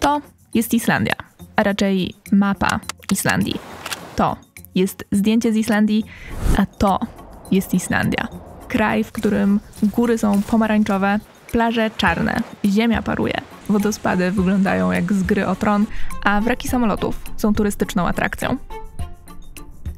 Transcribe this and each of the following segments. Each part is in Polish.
To jest Islandia, a raczej mapa Islandii. To jest zdjęcie z Islandii, a to jest Islandia. Kraj, w którym góry są pomarańczowe, plaże czarne, ziemia paruje, wodospady wyglądają jak z gry o tron, a wraki samolotów są turystyczną atrakcją.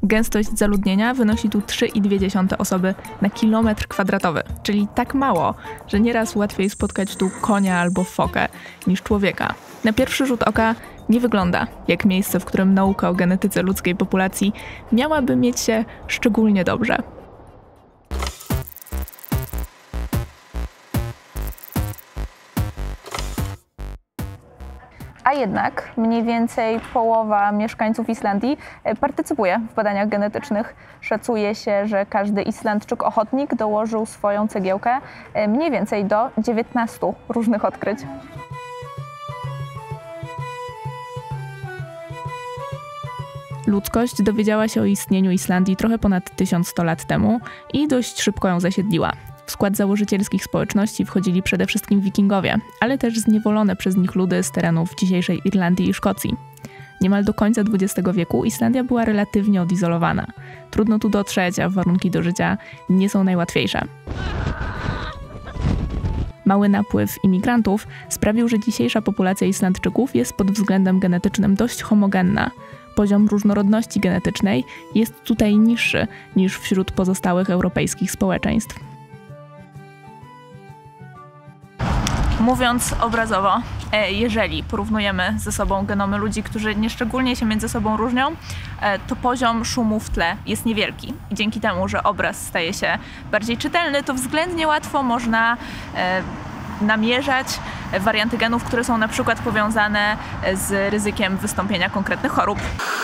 Gęstość zaludnienia wynosi tu 3,2 osoby na kilometr kwadratowy, czyli tak mało, że nieraz łatwiej spotkać tu konia albo fokę niż człowieka. Na pierwszy rzut oka nie wygląda jak miejsce, w którym nauka o genetyce ludzkiej populacji miałaby mieć się szczególnie dobrze. Jednak mniej więcej połowa mieszkańców Islandii e, partycypuje w badaniach genetycznych. Szacuje się, że każdy Islandczyk ochotnik dołożył swoją cegiełkę e, mniej więcej do 19 różnych odkryć. Ludzkość dowiedziała się o istnieniu Islandii trochę ponad 1100 lat temu i dość szybko ją zasiedliła. W skład założycielskich społeczności wchodzili przede wszystkim wikingowie, ale też zniewolone przez nich ludy z terenów dzisiejszej Irlandii i Szkocji. Niemal do końca XX wieku Islandia była relatywnie odizolowana. Trudno tu dotrzeć, a warunki do życia nie są najłatwiejsze. Mały napływ imigrantów sprawił, że dzisiejsza populacja Islandczyków jest pod względem genetycznym dość homogenna. Poziom różnorodności genetycznej jest tutaj niższy niż wśród pozostałych europejskich społeczeństw. Mówiąc obrazowo, e, jeżeli porównujemy ze sobą genomy ludzi, którzy nieszczególnie się między sobą różnią, e, to poziom szumu w tle jest niewielki. I dzięki temu, że obraz staje się bardziej czytelny, to względnie łatwo można e, namierzać warianty genów, które są na przykład powiązane z ryzykiem wystąpienia konkretnych chorób.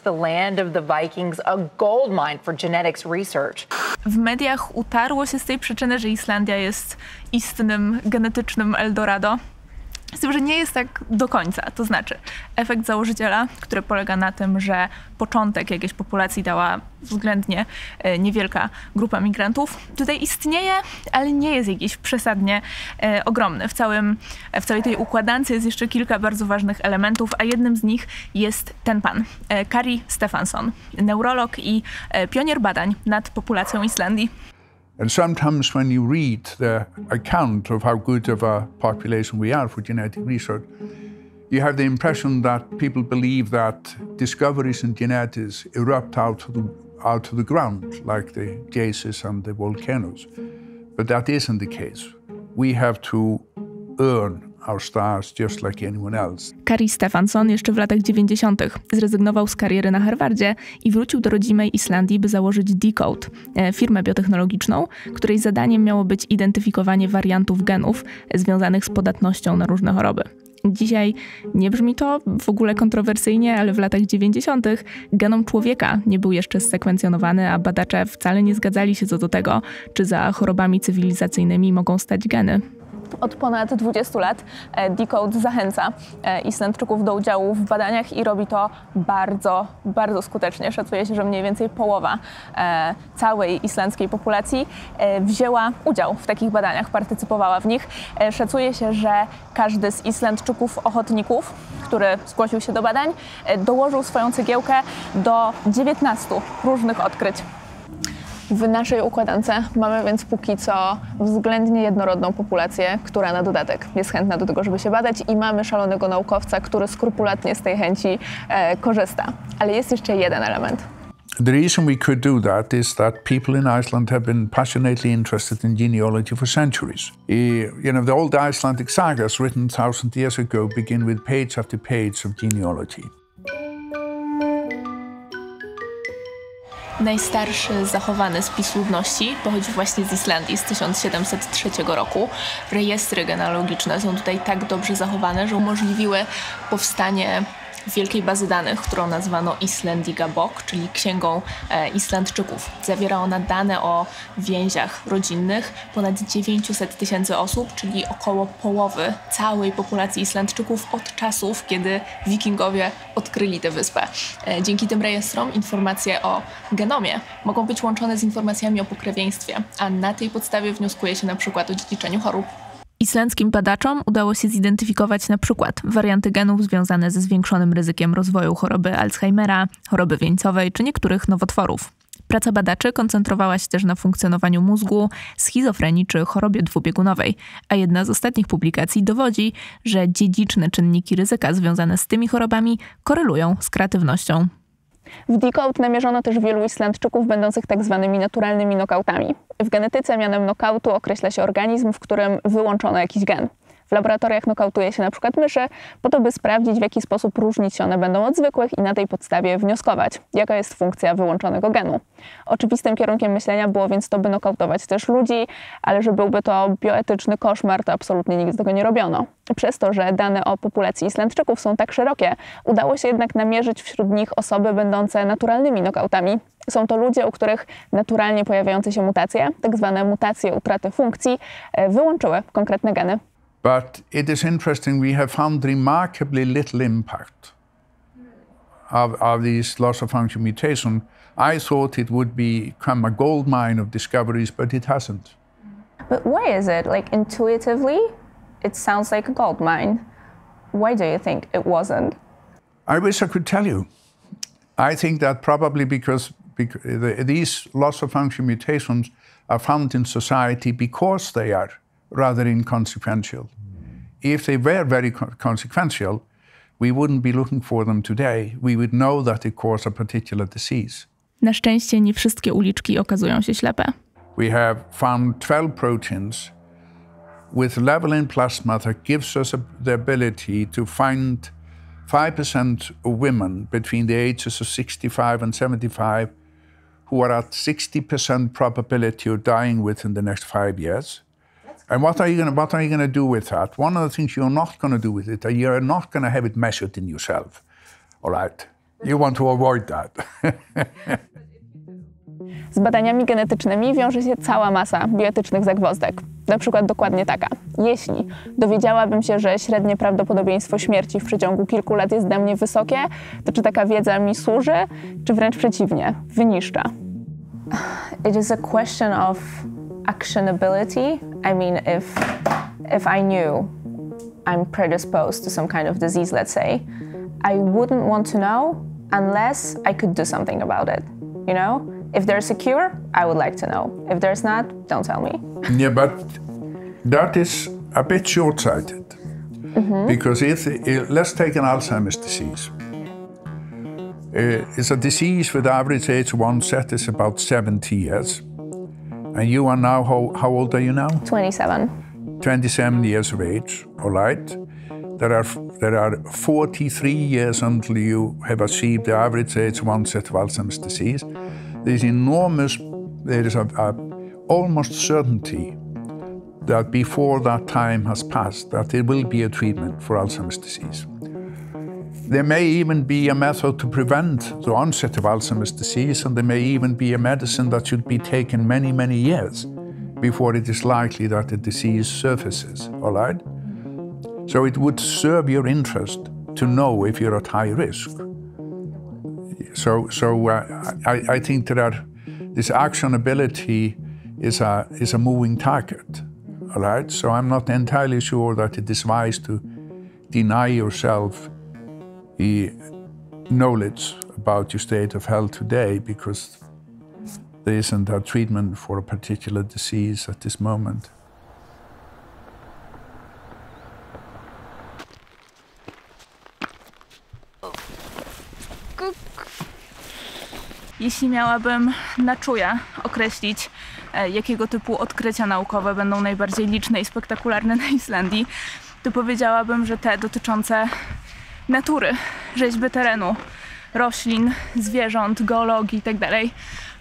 The land of the Vikings, a gold mine for genetics research. W mediach utarło się z tej przyczyny, że Islandia jest istnym genetycznym Eldorado. Z tym, że nie jest tak do końca. To znaczy, efekt założyciela, który polega na tym, że początek jakiejś populacji dała względnie e, niewielka grupa migrantów, tutaj istnieje, ale nie jest jakiś przesadnie e, ogromny. W, całym, w całej tej układance jest jeszcze kilka bardzo ważnych elementów, a jednym z nich jest ten pan, e, Kari Stefansson, neurolog i pionier badań nad populacją Islandii. And sometimes when you read the account of how good of a population we are for genetic research, you have the impression that people believe that discoveries in genetics erupt out of the, out of the ground, like the geysers and the volcanoes. But that isn't the case. We have to earn Kari Stefansson jeszcze w latach 90. zrezygnował z kariery na Harvardzie i wrócił do rodzimej Islandii, by założyć Decode, e, firmę biotechnologiczną, której zadaniem miało być identyfikowanie wariantów genów związanych z podatnością na różne choroby. Dzisiaj nie brzmi to w ogóle kontrowersyjnie, ale w latach 90. genom człowieka nie był jeszcze sekwencjonowany, a badacze wcale nie zgadzali się co do tego, czy za chorobami cywilizacyjnymi mogą stać geny. Od ponad 20 lat e, Decode zachęca e, Islandczyków do udziału w badaniach i robi to bardzo, bardzo skutecznie. Szacuje się, że mniej więcej połowa e, całej islandzkiej populacji wzięła udział w takich badaniach, partycypowała w nich. Szacuje się, że każdy z Islandczyków ochotników, który zgłosił się do badań, dołożył swoją cegiełkę do 19 różnych odkryć. W naszej układance mamy więc póki co względnie jednorodną populację, która na dodatek jest chętna do tego, żeby się badać i mamy szalonego naukowca, który skrupulatnie z tej chęci e, korzysta. Ale jest jeszcze jeden element. The reason we could do that is that people in Iceland have been passionately interested in genealogy for centuries. You know, the old Icelandic sagas written thousand years ago begin with page after page of genealogy. Najstarszy zachowany spis ludności pochodzi właśnie z Islandii z 1703 roku. Rejestry genealogiczne są tutaj tak dobrze zachowane, że umożliwiły powstanie wielkiej bazy danych, którą nazwano Islandiga Bok, czyli księgą e, Islandczyków. Zawiera ona dane o więziach rodzinnych ponad 900 tysięcy osób, czyli około połowy całej populacji Islandczyków od czasów, kiedy wikingowie odkryli tę wyspę. E, dzięki tym rejestrom informacje o genomie mogą być łączone z informacjami o pokrewieństwie, a na tej podstawie wnioskuje się na przykład o dziedziczeniu chorób. Islandzkim badaczom udało się zidentyfikować na przykład warianty genów związane ze zwiększonym ryzykiem rozwoju choroby Alzheimera, choroby wieńcowej czy niektórych nowotworów. Praca badaczy koncentrowała się też na funkcjonowaniu mózgu, schizofrenii czy chorobie dwubiegunowej, a jedna z ostatnich publikacji dowodzi, że dziedziczne czynniki ryzyka związane z tymi chorobami korelują z kreatywnością. W Decode namierzono też wielu Islandczyków będących tak zwanymi naturalnymi nokautami. W genetyce mianem nokautu określa się organizm, w którym wyłączono jakiś gen. W laboratoriach nokautuje się na przykład myszy, po to by sprawdzić, w jaki sposób różnić się one będą od zwykłych i na tej podstawie wnioskować, jaka jest funkcja wyłączonego genu. Oczywistym kierunkiem myślenia było więc to, by nokautować też ludzi, ale że byłby to bioetyczny koszmar, to absolutnie nigdy tego nie robiono. Przez to, że dane o populacji Islandczyków są tak szerokie, udało się jednak namierzyć wśród nich osoby będące naturalnymi nokautami. Są to ludzie, u których naturalnie pojawiające się mutacje, tak zwane mutacje utraty funkcji, e, wyłączyły konkretne geny. But it is interesting, we have found remarkably little impact of, of these loss of function mutation. I thought it would become a gold mine of discoveries, but it hasn't. But why is it? Like intuitively, it sounds like a gold mine. Why do you think it wasn't? I wish I could tell you. I think that probably because, because the, these loss of function mutations are found in society because they are rather inconsequential. If they were very co- consequential, we wouldn't be looking for them today. We would know that they cause a particular disease. Na szczęście nie wszystkie uliczki okazują się ślepe. We have found 12 proteins with level in plasma that gives us the ability to find 5% of women between the ages of 65 and 75 who are at 60% probability of dying within the next five years. And what are you going to what are you going to do with that? One of the things you're not going to do with it, you're not going to have it measured in yourself. All right. You want to avoid that. Z badaniami genetycznymi wiąże się cała masa bioetycznych zagwozdek. Na przykład dokładnie taka. Jeśli dowiedziałabym się, że średnie prawdopodobieństwo śmierci w przeciągu kilku lat jest dla mnie wysokie, to czy taka wiedza mi służy, czy wręcz przeciwnie, wyniszcza? It is a question of actionability. I mean, if if I knew I'm predisposed to some kind of disease, let's say, I wouldn't want to know unless I could do something about it. You know, if there's a cure, I would like to know. If there's not, don't tell me. yeah, but that is a bit short-sighted. Because if, if- let's take an Alzheimer's disease. Uh, it's a disease with average age of onset is about 70 years. And you are now, how, how old are you now? 27. 27 years of age, all right? There are, there are 43 years until you have achieved the average age of onset of Alzheimer's disease. There's enormous, there is a, a almost certainty that before that time has passed, that there will be a treatment for Alzheimer's disease. There may even be a method to prevent the onset of Alzheimer's disease, and there may even be a medicine that should be taken many, many years before it is likely that the disease surfaces. All right? So it would serve your interest to know if you're at high risk. So, so uh, I, I think that this actionability is a, is a moving target. All right? So I'm not entirely sure that it is wise to deny yourself the knowledge about your state of health today because there isn't a treatment for a particular disease at this moment. Jeśli miałabym na czuje określić, e, jakiego typu odkrycia naukowe będą najbardziej liczne i spektakularne na Islandii, to powiedziałabym, że te dotyczące natury, rzeźby terenu, roślin, zwierząt, geologii itd.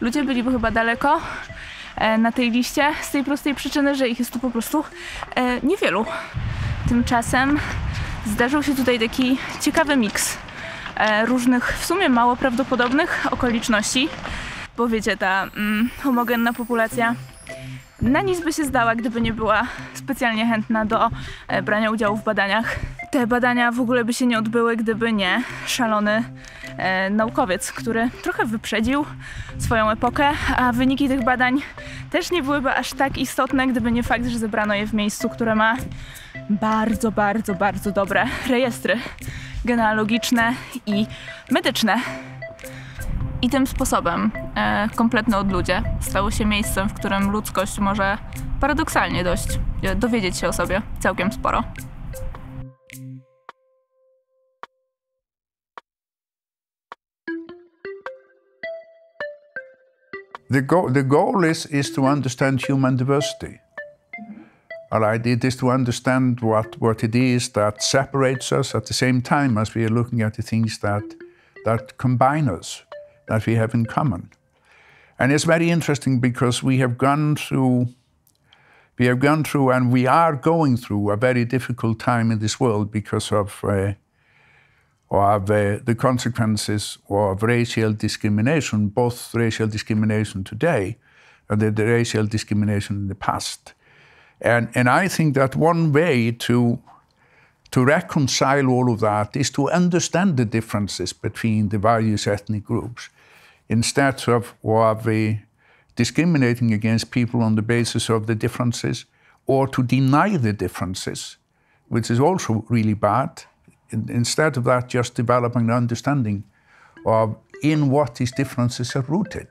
Ludzie byliby chyba daleko e, na tej liście z tej prostej przyczyny, że ich jest tu po prostu e, niewielu. Tymczasem zdarzył się tutaj taki ciekawy miks e, różnych, w sumie mało prawdopodobnych okoliczności, bo wiecie, ta mm, homogenna populacja na nic by się zdała, gdyby nie była specjalnie chętna do brania udziału w badaniach. Te badania w ogóle by się nie odbyły, gdyby nie szalony e, naukowiec, który trochę wyprzedził swoją epokę, a wyniki tych badań też nie byłyby aż tak istotne, gdyby nie fakt, że zebrano je w miejscu, które ma bardzo, bardzo, bardzo dobre rejestry genealogiczne i medyczne. I tym sposobem e, kompletne odludzie stało się miejscem, w którym ludzkość może paradoksalnie dość e, dowiedzieć się o sobie całkiem sporo. The, go- the goal is, is to understand human diversity. All right, it is to understand what, what it is that separates us at the same time as we are looking at the things that, that combine us, that we have in common. And it's very interesting because we have gone through, we have gone through, and we are going through a very difficult time in this world because of, uh, uh, the consequences of racial discrimination, both racial discrimination today and the, the racial discrimination in the past. And, and I think that one way to, to reconcile all of that is to understand the differences between the various ethnic groups instead of, of uh, discriminating against people on the basis of the differences or to deny the differences, which is also really bad. In- instead of that, just developing an understanding of in what these differences are rooted.